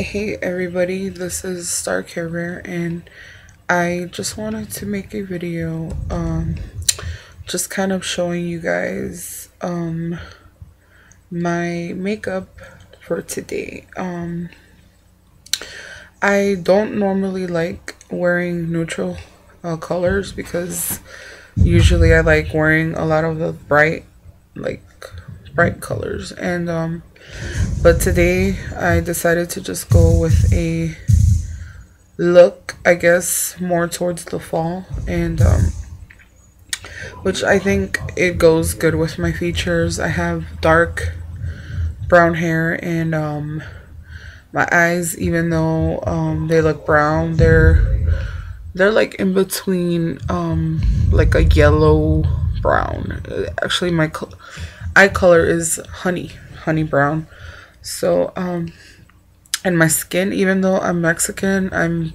Hey everybody, this is Star Care Bear and I just wanted to make a video um just kind of showing you guys um my makeup for today. Um I don't normally like wearing neutral uh, colors because usually I like wearing a lot of the bright like bright colors. And um but today I decided to just go with a look I guess more towards the fall. And um which I think it goes good with my features. I have dark brown hair and um my eyes even though um they look brown they're they're like in between um like a yellow brown. Actually my eye color is honey honey brown. So um and my skin even though i'm mexican i'm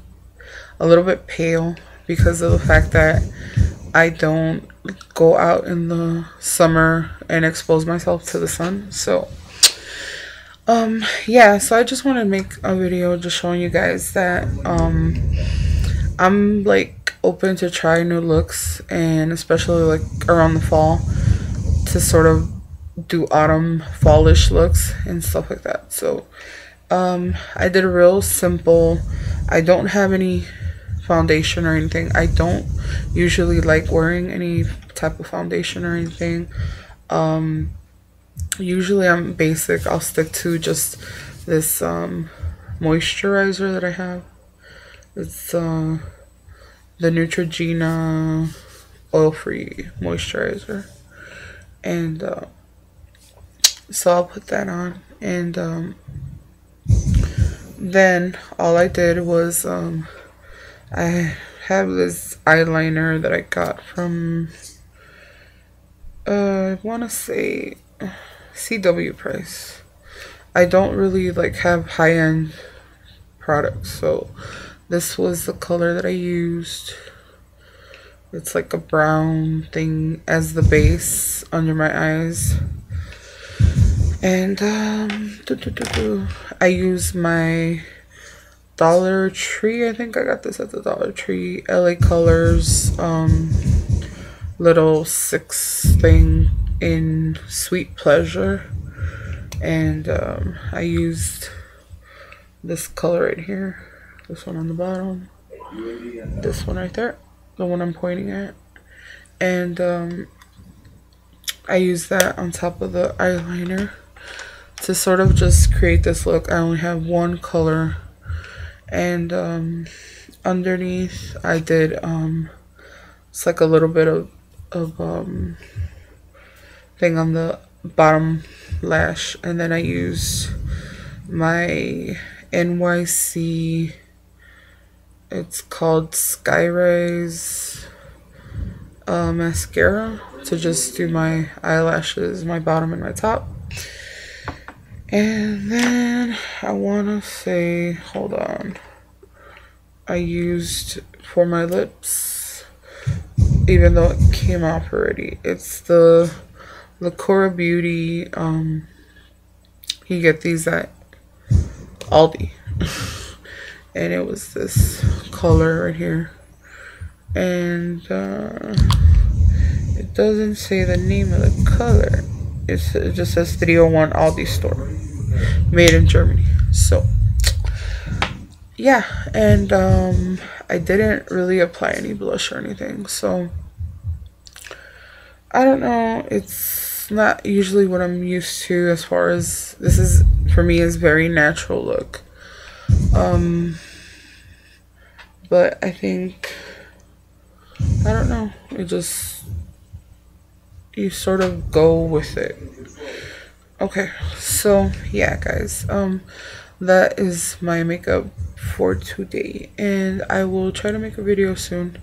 a little bit pale because of the fact that i don't go out in the summer and expose myself to the sun. So um yeah so i just want to make a video just showing you guys that um i'm like open to try new looks and especially like around the fall to sort of do autumn fallish looks and stuff like that. So um i did a real simple i don't have any foundation or anything. I don't usually like wearing any type of foundation or anything. Um usually i'm basic. I'll stick to just this um moisturizer that i have. It's uh the neutrogena oil free moisturizer. And uh so I'll put that on and um, then all I did was um, I have this eyeliner that I got from uh, I want to say CW price. I don't really like have high-end products so this was the color that I used. It's like a brown thing as the base under my eyes and um, doo -doo -doo I use my Dollar Tree. I think I got this at the Dollar Tree. LA Colors um, little six thing in Sweet Pleasure. And um, I used this color right here. This one on the bottom. This one right there. The one I'm pointing at. And um, I use that on top of the eyeliner to sort of just create this look I only have one color. And um, underneath I did um, it's like a little bit of, of um, thing on the bottom lash. And then I used my NYC it's called Skyrise uh, mascara to just do my eyelashes my bottom and my top and then I want to say, hold on. I used for my lips, even though it came off already. It's the Lacura Beauty. Um, you get these at Aldi. and it was this color right here. And uh, it doesn't say the name of the color. It's, it just says 301 Aldi store made in Germany. So yeah, and um, I didn't really apply any blush or anything. So I don't know. It's not usually what I'm used to as far as this is for me is very natural look. Um, but I think I don't know. It just you sort of go with it. Okay, so yeah, guys, um, that is my makeup for today, and I will try to make a video soon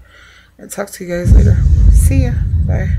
and talk to you guys later. See ya. Bye.